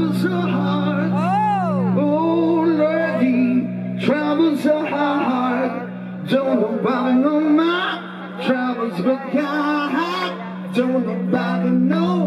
traveled so hard. Oh! Oh, lady, traveled so hard. Don't nobody know my travels but God. Don't nobody know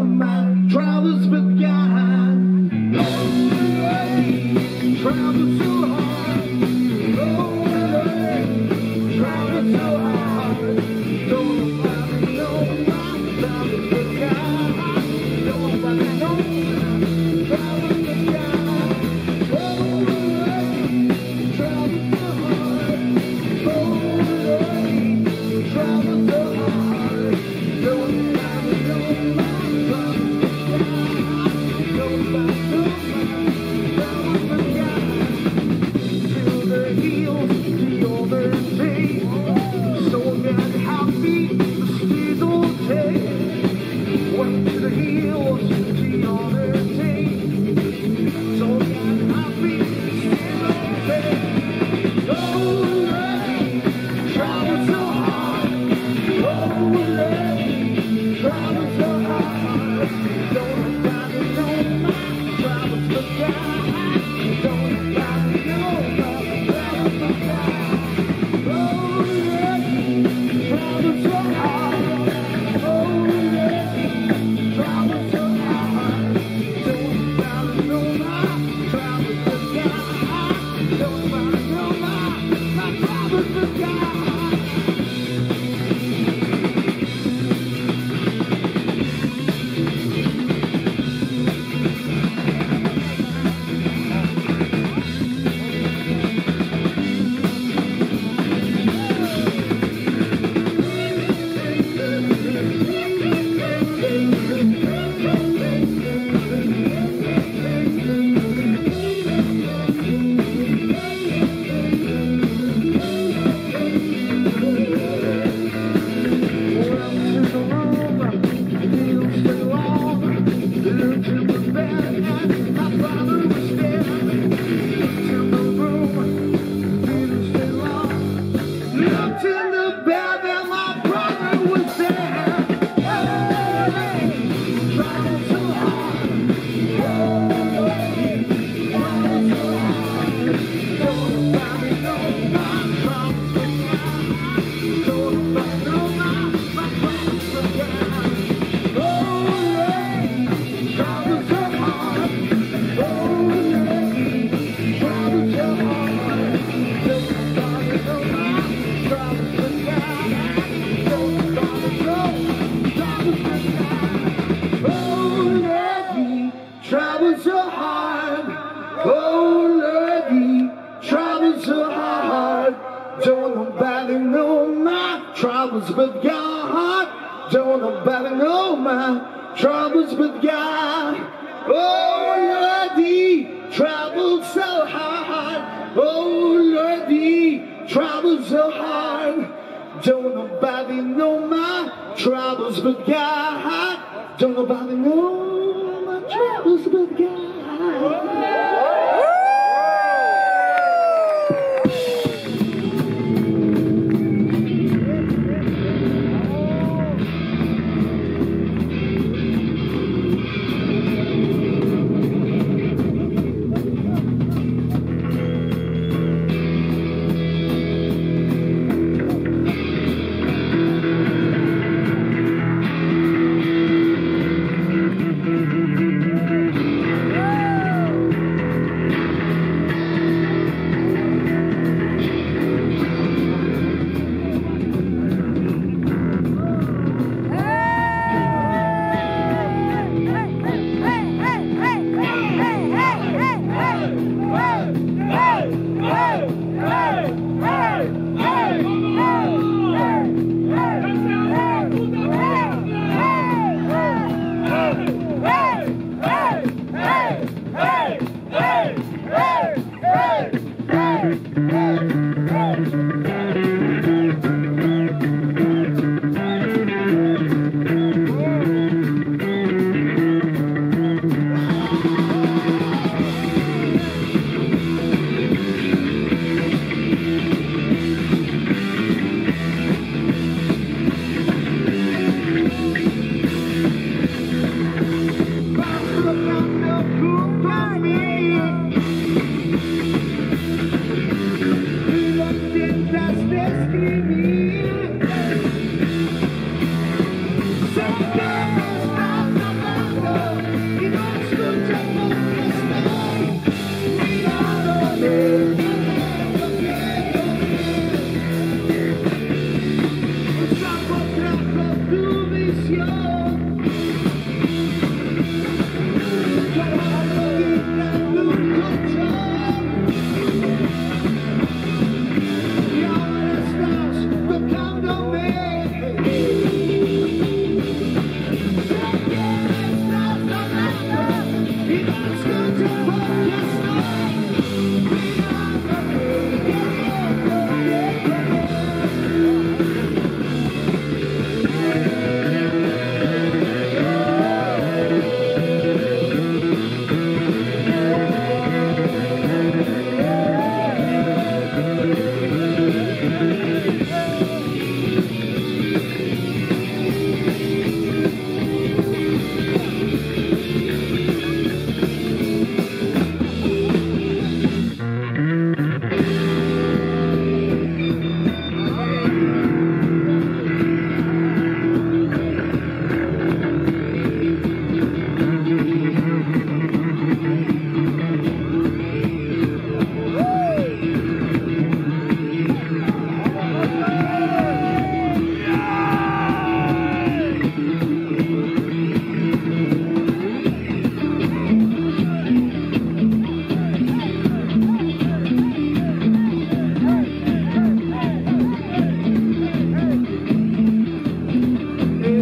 my, Travel so hard, oh lady, travel so hard. Don't nobody know my troubles but God. Don't nobody know my troubles but God. Oh but God. Don't nobody know my troubles but God.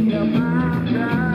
Ella manda,